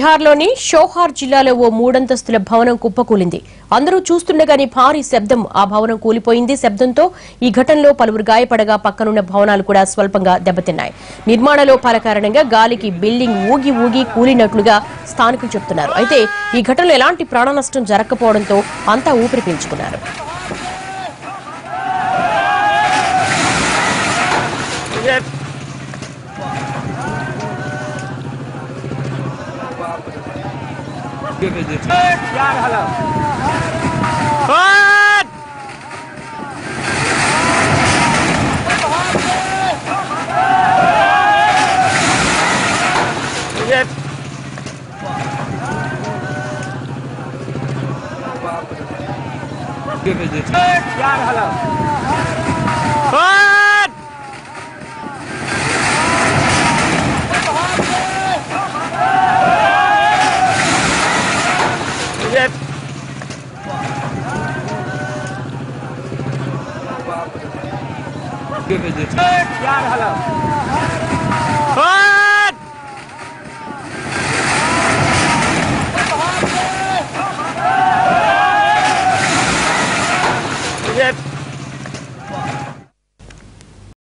బీహార్లోని షోహార్ జిల్లాలో ఓ మూడంతస్తుల భవనం కుప్పకూలింది. అందరూ చూస్తుండగానే భారీ శబ్దం ఆ భవనం కూలిపోయింది. శబ్దంతో ఈ ఘటనలో పలువురు గాయపడగా పక్కనున్న భవనాలు కూడా స్వల్పంగా దెబ్బతిన్నాయి. నిర్మాణ లోపాల కారణంగా గాలికి బిల్డింగ్ ఊగి ఊగి కూలినట్లుగా స్థానికులు చెబుతున్నారు అయితే ఈ ఘటనలో ఎలాంటి ప్రాణ నష్టం జరగకపోవడంతో అంతా ఊపిరి పీల్చుకున్నారు. दे दे यार hello Give it. Yar hello. दे दीजिए